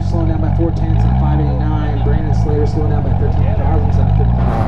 Slowing down by four tenths on 589. Brandon Slater slowing down by 13 thousandths on 55.